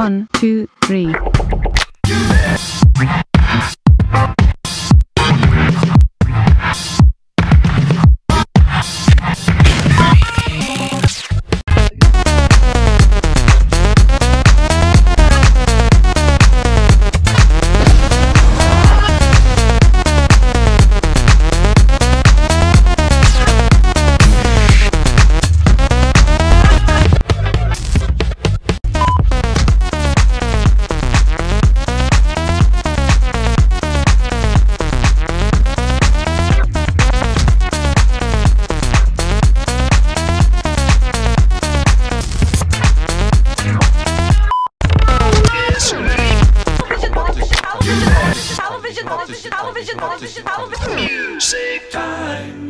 One, two, three. television, television, television, television, television. Music time.